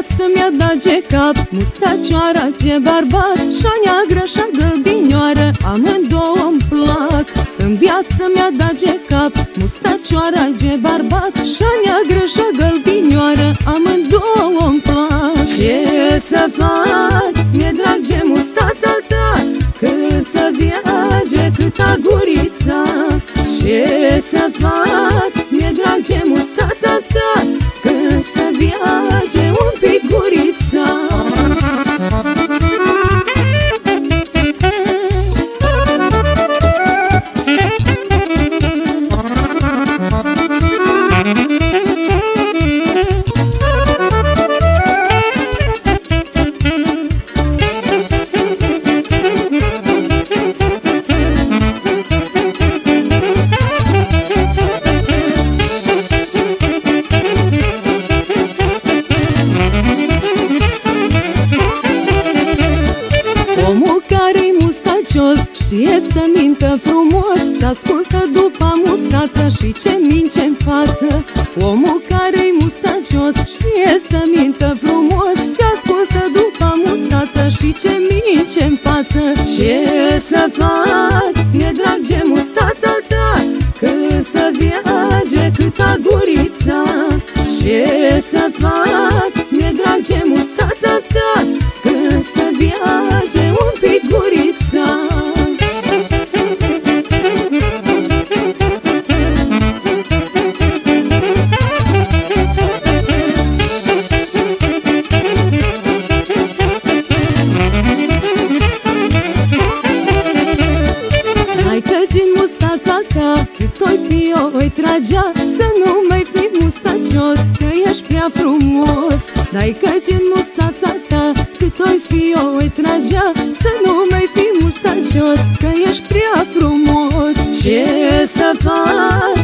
viață mi-a dat ce cap. Mustacioara ce barbat Și-a neagră și-a gălbinioară. Amândouă-mi plac În viață mi-a dat ce cap. Mustacioara ce barbat Și-a neagră și-a gălbinioară. Amândouă-mi plac. Ce să fac? Mi-e drag ce mustața ta Cât să viage câta gurița Ce să fac? Mi-e drag ce mustața ta Când să viage Omul care-i mustacios Știe să mintă frumos Ce ascultă după mustață Și ce mince în față Omul care-i mustacios Știe să mintă frumos Ce ascultă după mustață Și ce mince în față Ce să fac? Mi-e drag ce mustața ta Cât să viage câta gurița Ce să fac? Mustața ta Cât oi fi o oi tragea. Să nu mai fi mustacios Că ești prea frumos. Dai că din mustața ta Cât oi fi o oi tragea. Să nu mai fi mustacios Că ești prea frumos. Ce să fac?